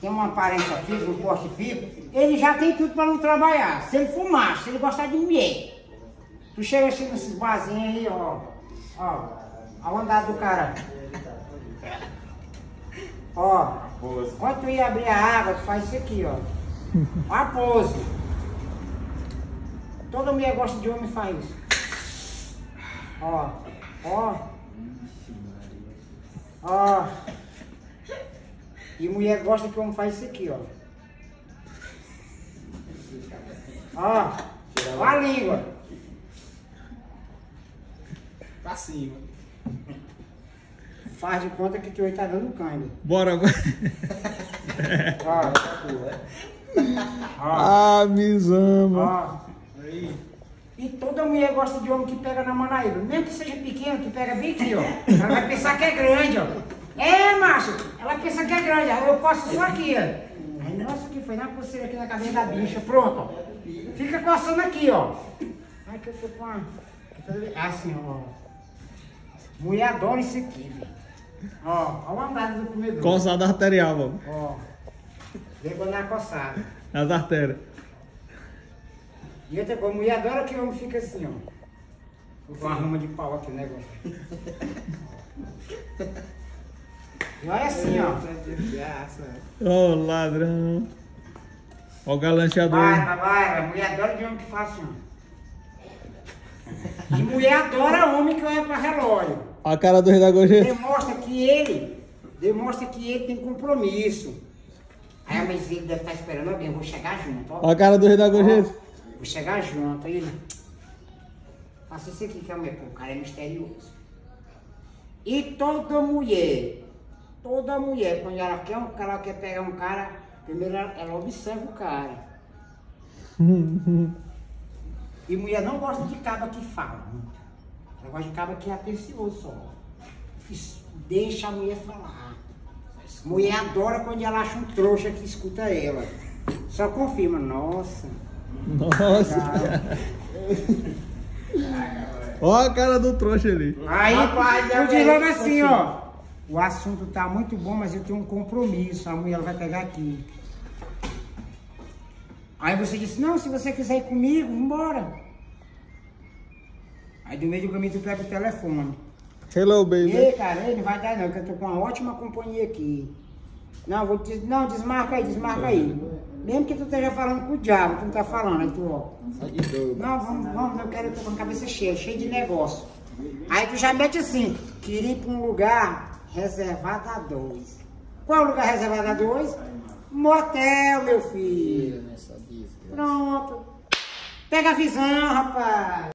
tem uma aparência física, um porte físico, ele já tem tudo para não trabalhar. Se ele macho, se ele gostar de mulher. Tu chega assim nesses barzinhos aí, ó. Ó, a andar do cara. Ó, quando tu ia abrir a água, tu faz isso aqui, ó. A pose. Toda mulher gosta de homem faz isso. Ó, ó. Ó. E mulher gosta que o homem faz isso aqui, ó. Ó. Ó a língua. Pra cima. Faz de conta que tu tá dando cãibra. Bora, bora. Ó. Ó. Ah, misama. Ó. E toda mulher gosta de homem que pega na manaíba. Mesmo que seja pequeno, que pega bem aqui, ó. Ela vai pensar que é grande, ó. É, macho. Ela pensa que é grande. Aí eu posso só aqui, ó. Aí, nossa, que foi na coceira aqui na cabeça da bicha. Pronto, ó. Fica coçando aqui, ó. Ai, que eu tô com a... Assim, ó. Mulher adora isso aqui, velho. Ó, ó o andar do comedor. Coçada arterial, mano. Ó. Levou na coçada. As artérias. E outra coisa, mulher adora que o homem fica assim, ó. Com uma rama de pau aqui, né, negócio. E olha assim, ó. Ô, ladrão. Ó o galanteador. Vai, vai, mulher adora de homem que faz assim. E mulher adora homem que olha pra relógio. A cara do rei da gorjeta. Demonstra que ele, demonstra que ele tem compromisso. Aí a mãe dele deve estar esperando alguém, eu vou chegar junto, ó. A cara do rei da gorjeta. Vou chegar junto, aí ele. Faça isso aqui que é o meu, o cara é misterioso. E toda mulher, toda mulher, quando ela quer, um, ela quer pegar um cara, primeiro ela, ela observa o cara. E mulher não gosta de caba que fala muito. Ela gosta de caba que é atencioso só. Isso, deixa a mulher falar. Mulher adora quando ela acha um trouxa que escuta ela. Só confirma, nossa. Nossa. Ó a cara do trouxa ali. Aí, Rapaz, eu é dizendo bem, assim, ó. O assunto tá muito bom, mas eu tenho um compromisso. A mulher vai pegar aqui. Aí você disse, não, se você quiser ir comigo, vambora. Aí do meio do caminho tu pega o telefone. Hello, baby. Ei, cara, ei, não vai dar não, que eu tô com uma ótima companhia aqui. Não, vou te... não, desmarca aí, desmarca aí. Mesmo que tu esteja falando com o diabo, tu não tá falando, aí tu, ó. Não, vamos, vamos, eu quero, eu tô com a cabeça cheia, cheia de negócio. Aí tu já mete assim, queria ir pra um lugar reservado a dois. Qual é o lugar reservado a dois? Motel, meu filho. Pronto. Pega a visão, rapaz.